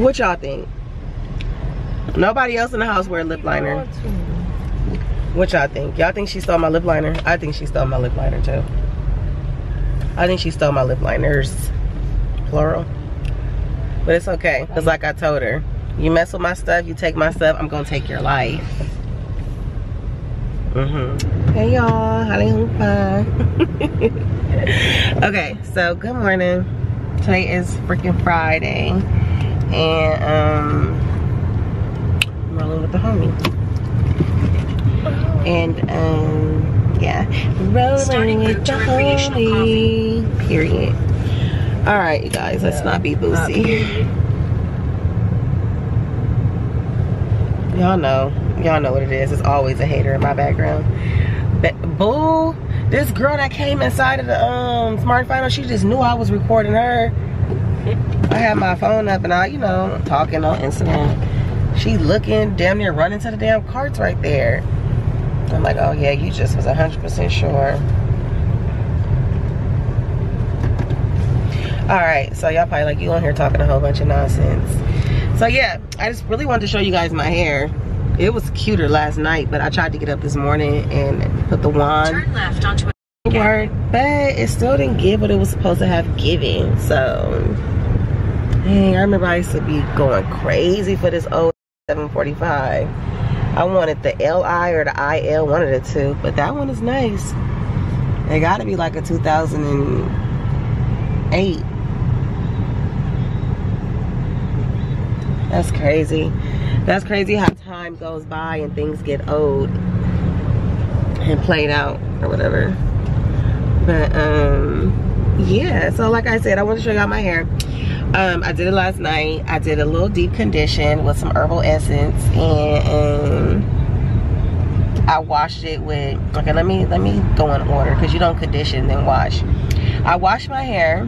What y'all think? Nobody else in the house wear lip liner. What y'all think? Y'all think she stole my lip liner? I think she stole my lip liner too. I think she stole my lip liners. Plural. But it's okay. Because like I told her, you mess with my stuff, you take my stuff, I'm going to take your life. Mm-hmm. Hey y'all, how Okay, so good morning. Today is freaking Friday. And um I'm rolling with the homie. And um yeah. Rolling with the homie. Period. Alright, you guys, let's not be boozy. Y'all know. Y'all know what it is. It's always a hater in my background. But boo, this girl that came inside of the um smart final, she just knew I was recording her. I had my phone up and I, you know, talking on Instagram. She looking, damn near running to the damn carts right there. I'm like, oh yeah, you just was 100% sure. All right, so y'all probably like, you on here talking a whole bunch of nonsense. So yeah, I just really wanted to show you guys my hair. It was cuter last night, but I tried to get up this morning and put the wand. Turn left onto a word, but it still didn't give what it was supposed to have given. So, dang, I remember I used to be going crazy for this old 745. I wanted the LI or the IL, one of the two, but that one is nice. It gotta be like a 2008 That's crazy. That's crazy how time goes by and things get old and played out or whatever. But um yeah, so like I said, I want to show y'all my hair. Um, I did it last night. I did a little deep condition with some herbal essence and I washed it with okay let me let me go in order because you don't condition then wash. I washed my hair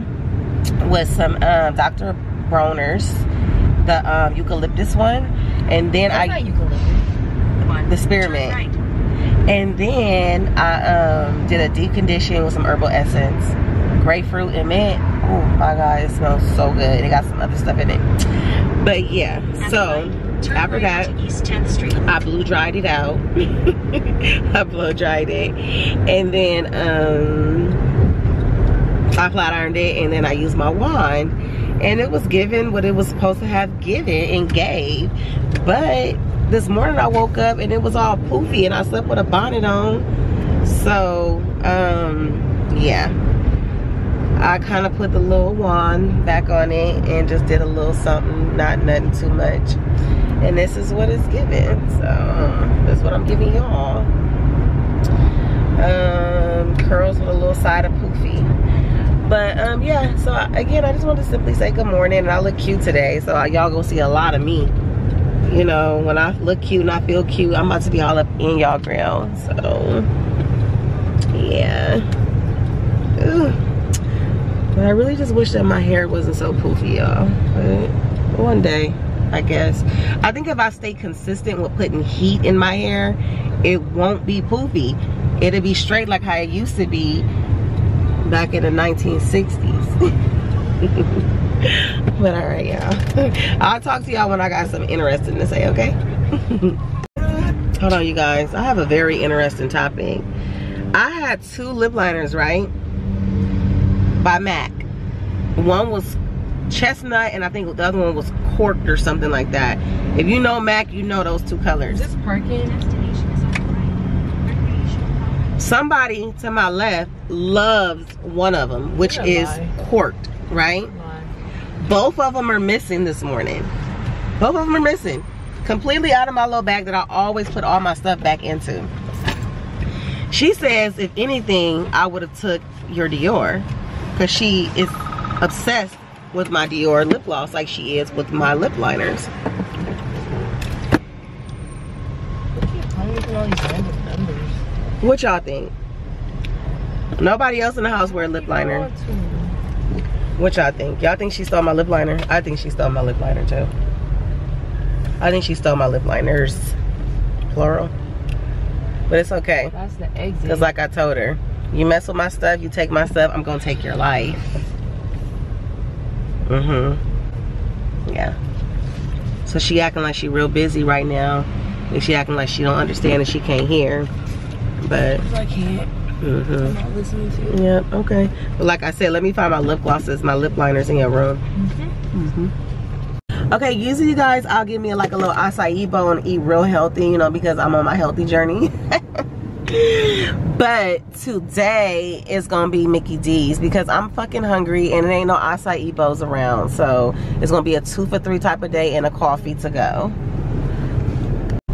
with some um, Dr. Bronner's the um, eucalyptus one, and then That's I eucalyptus. the spearmint, right. and then I um, did a deep condition with some herbal essence, grapefruit and mint. Oh my god, it smells so good. It got some other stuff in it, but yeah. So after that, I blew dried it out. I blow dried it, and then um, I flat ironed it, and then I used my wand and it was given what it was supposed to have given and gave but this morning I woke up and it was all poofy and I slept with a bonnet on so um yeah I kind of put the little wand back on it and just did a little something not nothing too much. And this is what it's given so that's what I'm giving y'all. Um curls with a little side of poofy. But um yeah so again i just want to simply say good morning and i look cute today so y'all gonna see a lot of me. You know when i look cute and i feel cute i'm about to be all up in y'all grill so yeah. Ooh. But i really just wish that my hair wasn't so poofy y'all but one day i guess i think if i stay consistent with putting heat in my hair it won't be poofy it'll be straight like how it used to be back in the 1960s. but all right, y'all. I'll talk to y'all when I got something interesting to say, okay? Hold on, you guys. I have a very interesting topic. I had two lip liners, right? By MAC. One was chestnut and I think the other one was corked or something like that. If you know MAC, you know those two colors. Is this parking? somebody to my left loves one of them which is lie. corked right both of them are missing this morning both of them are missing completely out of my little bag that i always put all my stuff back into she says if anything i would have took your dior because she is obsessed with my dior lip gloss like she is with my lip liners What y'all think? Nobody else in the house wear lip liner. What y'all think? Y'all think she stole my lip liner? I think she stole my lip liner too. I think she stole my lip liners. Plural. But it's okay. That's the exit. Because like I told her, you mess with my stuff, you take my stuff, I'm going to take your life. Mm-hmm. Yeah. So she acting like she real busy right now. And she acting like she don't understand and she can't hear. But I can't. hmm I'm not listening to you. Yep, okay. But like I said, let me find my lip glosses, my lip liners in your room. Mm-hmm. Okay, usually you guys, I'll give me like a little acai bowl and eat real healthy, you know, because I'm on my healthy journey. but today is gonna be Mickey D's because I'm fucking hungry and it ain't no acai bowls around. So it's gonna be a two for three type of day and a coffee to go.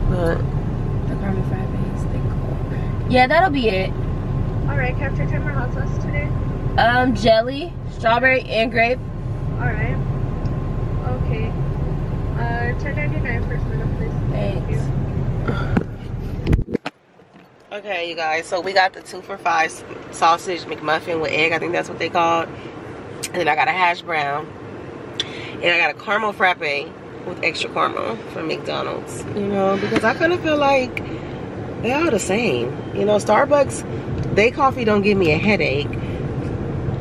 But The caramel fried base, they call. Yeah, that'll be it. Alright, capture timer hot sauce today. Um, jelly, strawberry, and grape. Alright. Okay. Uh, 10.99 first minute, please. Thank Thanks. you. Okay, you guys, so we got the two for five sausage McMuffin with egg. I think that's what they called. And then I got a hash brown. And I got a caramel frappe with extra caramel from McDonald's. You know, because I kind of feel like they are the same. You know, Starbucks, they coffee don't give me a headache.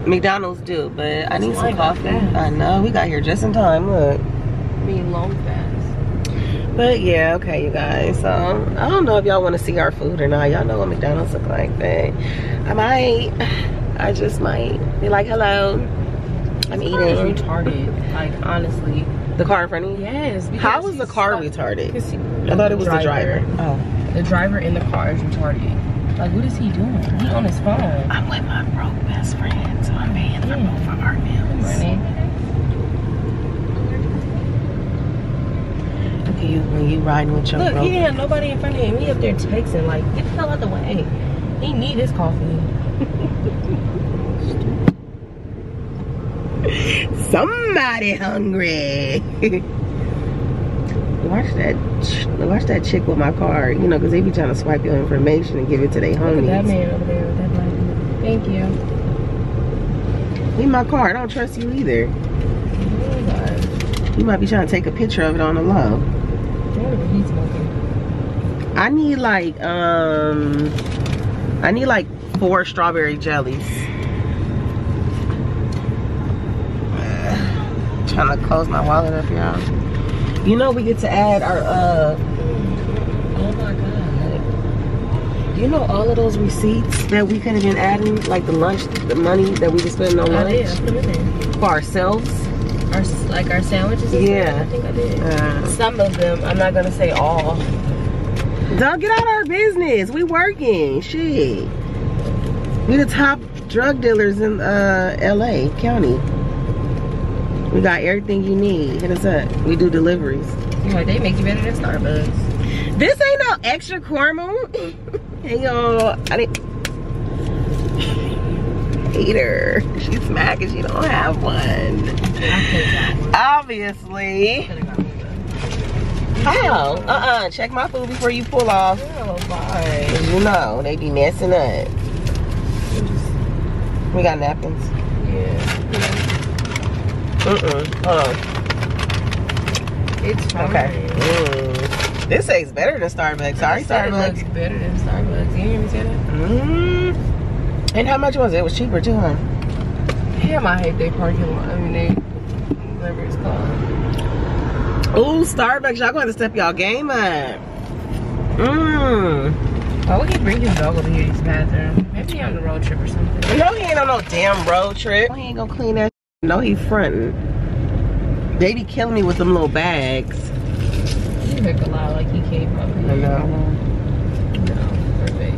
McDonald's do, but I need some coffee. I know, we got here just in time. Look. Being long fast. But yeah, okay, you guys. So I don't know if y'all want to see our food or not. Y'all know what McDonald's look like, but I might. I just might be like, hello. I'm This car is eating. retarded. Like honestly. The car in front of you? Yes. How because is the car stuck- retarded? he- I thought it was the driver. Oh. The driver in the car is retarded. Like what is he doing? He on his phone. I'm with my broke best friend, so I'm paying for Yeah. both of our meals. Money. Look you when you riding with your Look, broke. he didn't have nobody in front of him. He up there texting like, get the hell out the way. He need his coffee. Somebody hungry. watch that, watch that chick with my card. You know, because they be trying to swipe your information and give it to their at that man over there with that blanket. Thank you. Leave my card. I don't trust you either. Oh, You might be trying to take a picture of it on the low. I wonder what he's smoking. I need like um, I need like four strawberry jellies. Trying to close my wallet up, y'all. You know we get to add our uh. Oh my god. You know all of those receipts that we could have been adding, like the lunch, the money that we just spent on I lunch did. I put him in. for ourselves. Like our sandwiches Yeah. I think I did. Uh, Some of them. I'm not going to say all. Don't get out of our business. We working. Shit. We the top drug dealers in uh LA County. We got everything you need. Hit us up. We do deliveries. You know, they make you better than Starbucks. This ain't no extra caramel. hey y'all. I didn't hate her. She's mad because she don't have one. I could have Obviously. How? Uh-uh. Check my food before you pull off. Oh, you know, they be messing up. We got napkins. Yeah. Mm-mm. Hold on. It's fine. Okay. Mm. This tastes better than Starbucks. Sorry, Starbucks. Starbucks better than Starbucks. You hear me say that? Mm. And how much was it? It was cheaper too, huh? Damn, I hate they parking lot. I mean, they, whatever it's called. Ooh, Starbucks. Y'all going to step y'all game up. Mmm. Why would he bring his dog over here to the bathroom? Maybe he on the road trip or something. No, he ain't on no damn road trip. He ain't gonna clean that. No, he fronting. They be killing me with them little bags. He look a lot like he came up here. I know. No, perfect.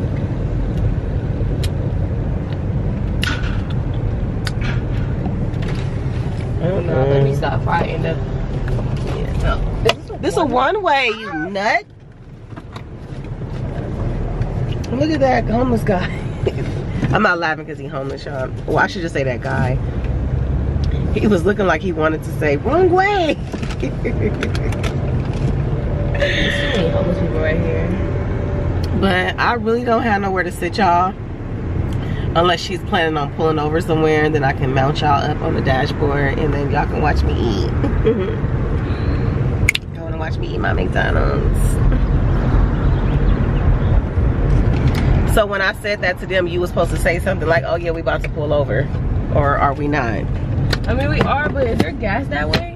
Oh no, let me stop fighting. Yeah, no. This a one way, you nut. Look at that homeless guy. I'm not laughing because he's homeless, y'all. Well, I should just say that guy. He was looking like he wanted to say, wrong way. There's so many homeless people right here. but I really don't have nowhere to sit y'all. Unless she's planning on pulling over somewhere and then I can mount y'all up on the dashboard and then y'all can watch me eat. y'all wanna watch me eat my McDonald's. So when I said that to them, you were supposed to say something like, oh yeah, we about to pull over. Or are we not? I mean, we are, but is there gas that way?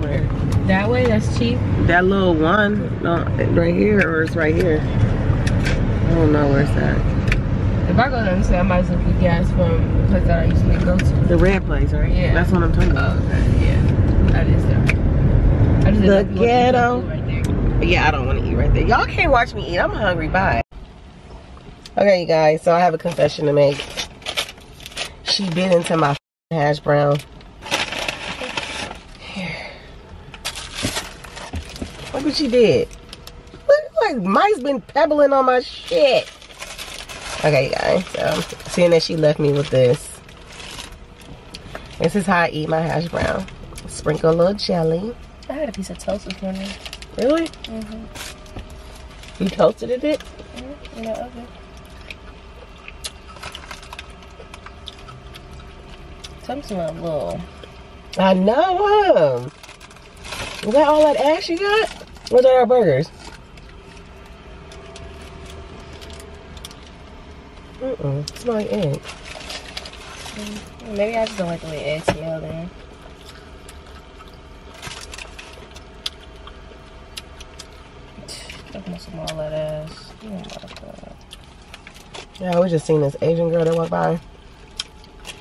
Where? That way, that's cheap. That little one uh, right here, or it's right here. I don't know where's that. If I go down the I might as well get gas from the place that I usually go to. The red place, right? Yeah. That's what I'm talking about. Oh, okay, yeah. That is there. I just The didn't know if you wanted to ghetto. Right there. Yeah, I don't want to eat right there. Y'all can't watch me eat. I'm hungry. Bye. Okay, you guys. So I have a confession to make. She bit into my hash brown. Here. Look what she did. Look like mice been pebbling on my shit. Okay, guys. So seeing that she left me with this. This is how I eat my hash brown. Sprinkle a little jelly. I had a piece of toast this morning. Really? Mm-hmm. You toasted it? Mm-hmm. Yeah, okay. Something a little. I know. Um, is that all that ash you got? What's our burgers? Mm-mm. Smell like egg. Maybe I just don't like the way eggs smell then. Fucking some all that ass. Oh my god. Yeah, we just seen this Asian girl that walked by.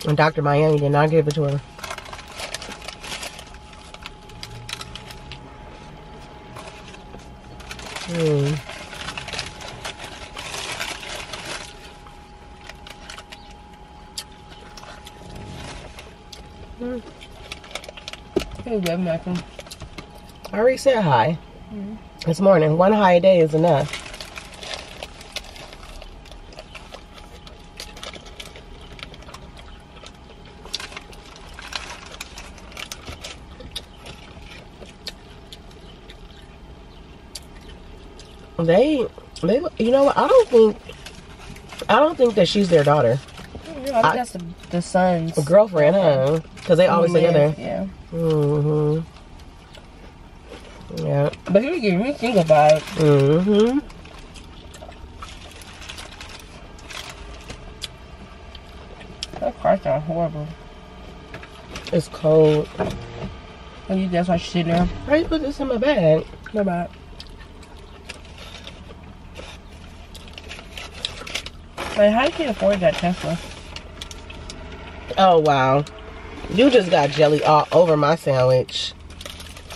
And Dr. Miami did not give it to her. Hmm. Hey, Web Malcolm. I already said hi. Mhm. This morning. One hi a day is enough. They, they, you know what? I don't think, I don't think that she's their daughter, I think I- that's the, the son's a girlfriend, huh? Because they always Man, together. Yeah. hmm Yeah. But you get me think about it. hmm That car sound horrible. It's cold. And you that's why she's sitting there. Why you put this in my bag? No bad. Like, how you can afford that Tesla? Oh wow. You just got jelly all over my sandwich.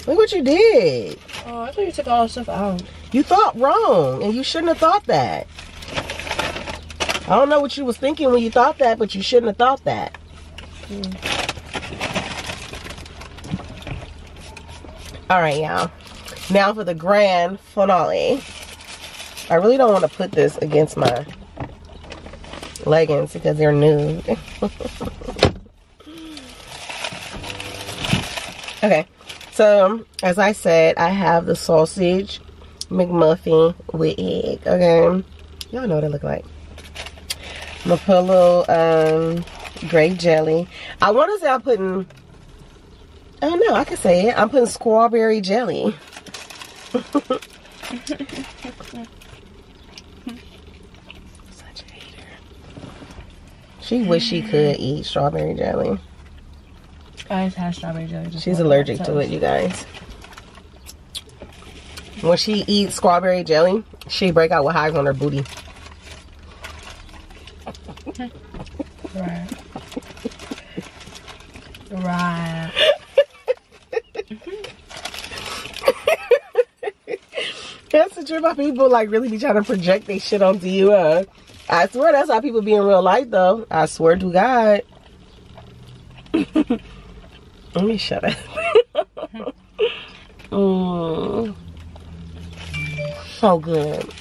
Look what you did. Oh, I thought you took all the stuff out. You thought wrong, and you shouldn't have thought that. I don't know what you was thinking when you thought that, but you shouldn't have thought that. Hmm. All right, y'all. Now for the grand finale. I really don't want to put this against my leggings because they're nude. okay, so as I said, I have the sausage McMuffin with egg. Okay, y'all know what it look like. I'm gonna put a little um, grape jelly. I want to say I'm putting. Oh no, I can say it. I'm putting strawberry jelly. Such a hater. She wish she could eat strawberry jelly. I just had strawberry jelly. She's allergic to it, you guys. When she eats strawberry jelly, she break out with hives on her booty. Right. right. That's the truth. How people like really be trying to project their shit onto you. Uh, I swear that's how people be in real life, though. I swear to God. Let me shut up. mm. So good.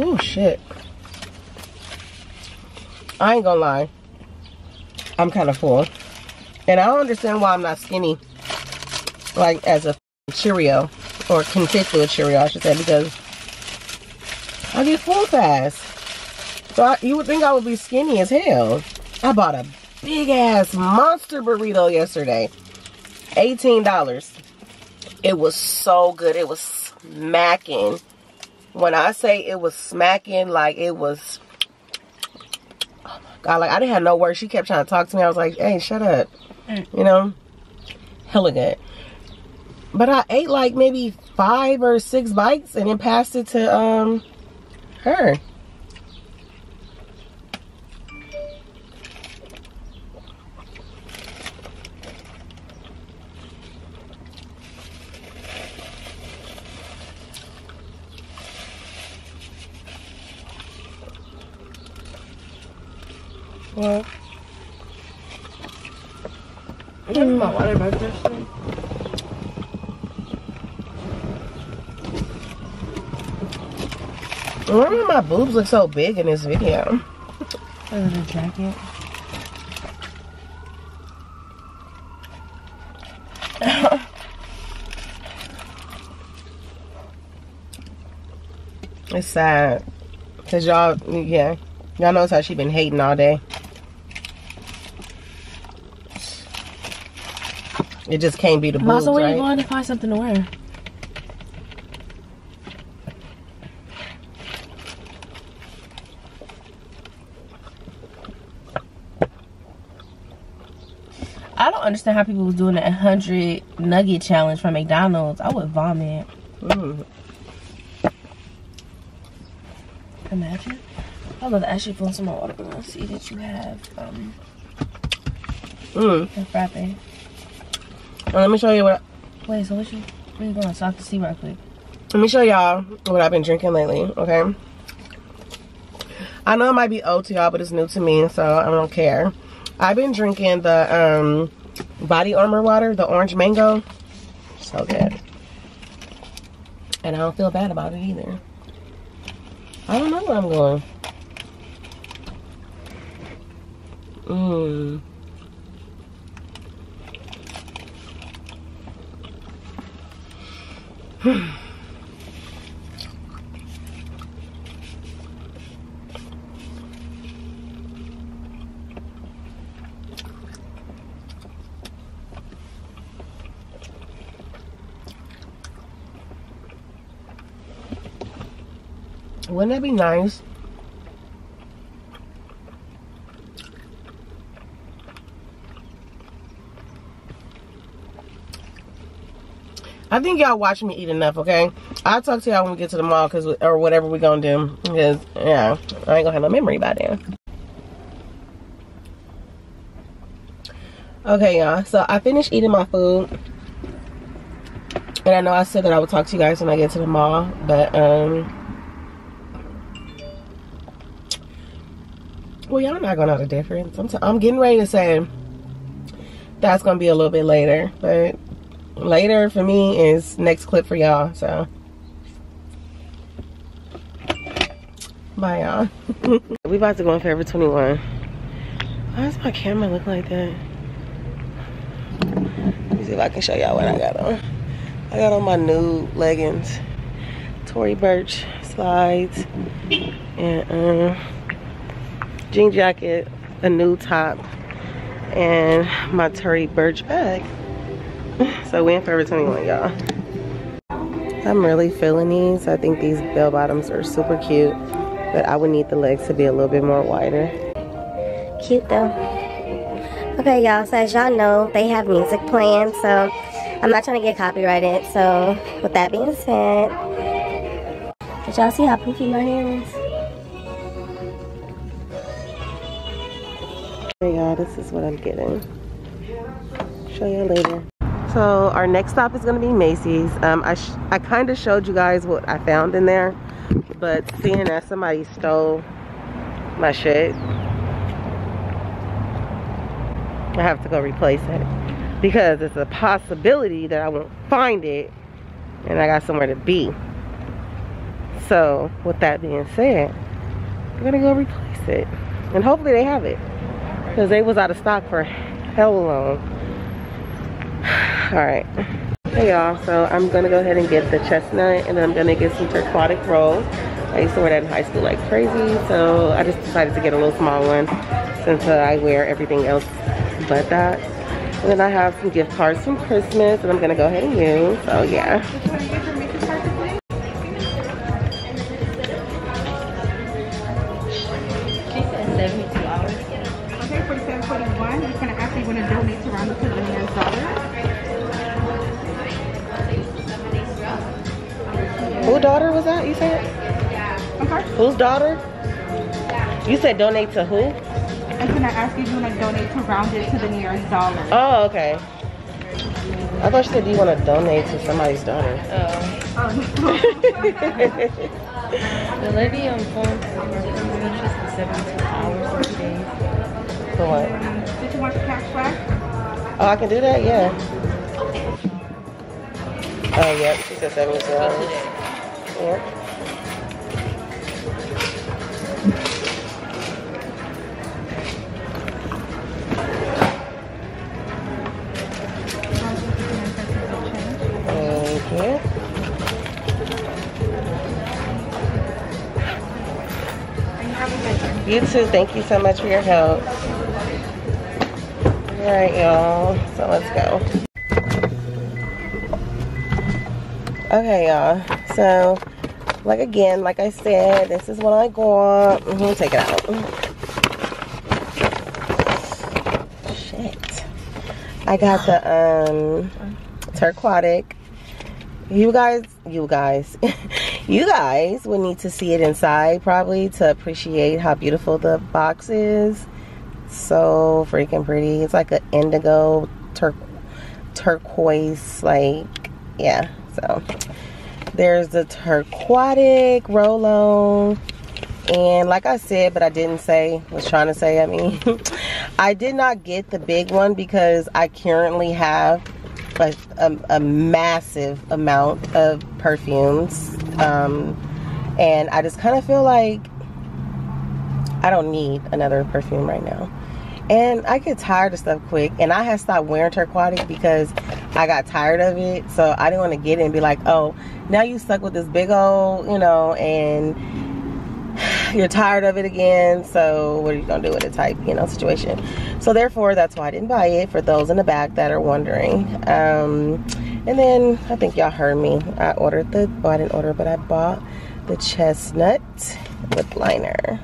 Oh shit. I ain't gonna lie. I'm kind of full. And I don't understand why I'm not skinny. Like as a Cheerio. Or through a Cheerio, I should say, because I get full fast. So I, you would think I would be skinny as hell. I bought a big ass monster burrito yesterday. $18. It was so good. It was smacking. When I say it was smacking, like it was oh my god, like I didn't have no words. She kept trying to talk to me. I was like, hey, shut up. You know? Hella good. But I ate like maybe five or six bites and then passed it to um her. Well, That's my water first thing. why do my boobs look so big in this video? Under the jacket. It's sad. Cause y'all, yeah, y'all knows how she been hating all day. It just can't be the boobs, where right? you going to find something to wear? I don't understand how people was doing that 100 nugget challenge from McDonald's. I would vomit. Mm. Imagine. I love to ask you some more water, but I see that you have um, Mm. a frappe. Well, let me show you what. Wait, so what you, where you going? So I can see right quick. Let me show y'all what I've been drinking lately. Okay. I know it might be old to y'all, but it's new to me, so I don't care. I've been drinking the um, Body Armor water, the orange mango. So good. And I don't feel bad about it either. I don't know where I'm going. Mmm. Wouldn't that be nice? I think y'all watch me eat enough, okay? I'll talk to y'all when we get to the mall, cause or whatever we gonna do. Because yeah, I ain't gonna have no memory by then. Okay, y'all. So I finished eating my food. And I know I said that I would talk to you guys when I get to the mall, but um Well, y'all not gonna know the difference. I'm, I'm getting ready to say that's gonna be a little bit later, but later for me is next clip for y'all. So, bye, y'all. we about to go on Forever 21. Why does my camera look like that? Let me see if I can show y'all what I got on. I got on my new leggings, Tory Burch slides, and um jean jacket, a new top, and my Tory Burch bag. So we in Forever 21, y'all. I'm really feeling these. I think these bell bottoms are super cute, but I would need the legs to be a little bit more wider. Cute though. Okay, y'all, so as y'all know, they have music playing, so I'm not trying to get copyrighted. So, with that being said, did y'all see how poofy my hair is? Hey y'all, this is what I'm getting. Show y'all later. So our next stop is gonna be Macy's. Um, I I kind of showed you guys what I found in there, but seeing that somebody stole my shit, I have to go replace it because it's a possibility that I won't find it, and I got somewhere to be. So with that being said, I'm gonna go replace it, and hopefully they have it because they was out of stock for hell long. All right. Hey y'all, so I'm gonna go ahead and get the chestnut and then I'm gonna get some turquoise roll. I used to wear that in high school like crazy, so I just decided to get a little small one. until uh, I wear everything else but that. And then I have some gift cards from Christmas and I'm gonna go ahead and use. So yeah. Daughter? You said donate to who? It's gonna ask you if you want to donate to Round It to the Nearest Dollar. Oh, okay. I thought you said you want to donate to somebody's daughter. Oh. The lady on phone, she said 72 hours or two days. For what? Did you want the cash back? Oh, I can do that? Yeah. Oh, yeah. She said 72 hours. Yeah. You too. Thank you so much for your help. All right, y'all. So let's go. Okay, y'all. So, like again, like I said, this is what I got. Mhm, Take it out. Shit. I got the um Turquatic. You guys, you guys, you guys would need to see it inside probably to appreciate how beautiful the box is. So freaking pretty. It's like an indigo tur- turquoise, like yeah. So there's the Turquatic Rolo. And like I said, but I didn't say, was trying to say, I mean, I did not get the big one because I currently have a, a, a massive amount of perfumes. Um, and I just kind of feel like I don't need another perfume right now. And I get tired of stuff quick. And I had stopped wearing Turquatic because I got tired of it. So I didn't want to get it and be like, oh, now you stuck with this big old, you know, and you're tired of it again. So what are you to do with it type, you know, situation. So therefore, that's why I didn't buy it for those in the back that are wondering. Um, and then I think y'all heard me. I ordered the, well, I didn't order, but I bought the chestnut lip liner.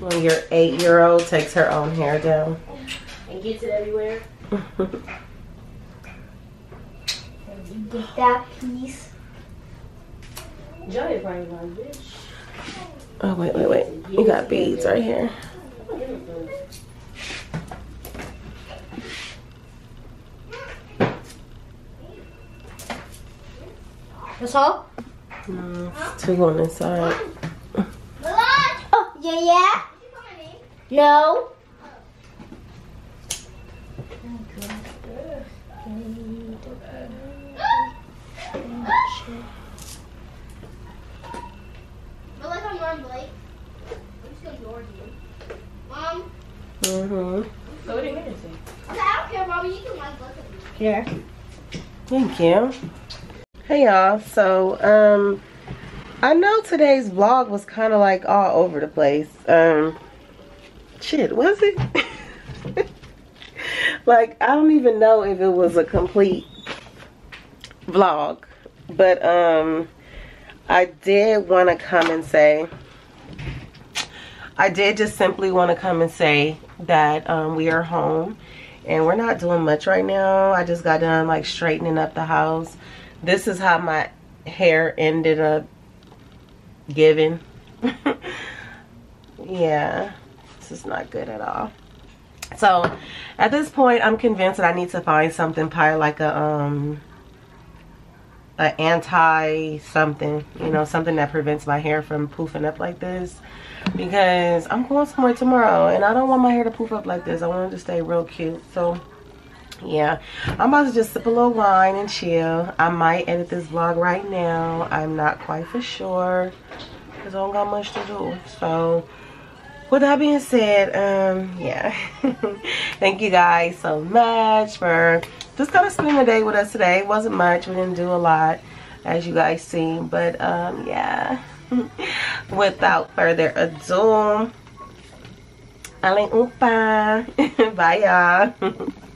When your eight year old takes her own hair down. And gets it everywhere. Get that piece. Joey probably like, bitch. Oh, wait, wait, wait. You got beads right here. That's all? Mm, two on this side. Oh, yeah, yeah. No. But like I'm Lauren Blake. I'm just gonna ignore you. Mom, Mm-hmm. So what do you mean okay, I don't care, Mommy. You can like both of them. Here. Thank you. Hey y'all. So, um, I know today's vlog was kind of like all over the place. Um, shit, was it? like, I don't even know if it was a complete vlog, but um, I did want to come and say, I did just simply want to come and say that um, we are home and we're not doing much right now. I just got done like straightening up the house. This is how my hair ended up giving. yeah, this is not good at all. So at this point, I'm convinced that I need to find something probably like a um an anti something, you know, something that prevents my hair from poofing up like this because I'm going somewhere tomorrow and I don't want my hair to poof up like this. I want it to stay real cute. So yeah, I'm about to just sip a little wine and chill. I might edit this vlog right now. I'm not quite for sure because I don't got much to do. So with that being said, um, yeah. Thank you guys so much for just kind of spending the day with us today. It wasn't much. We didn't do a lot as you guys seen. But um, yeah. Without further ado, Ale Upa. Bye, y'all.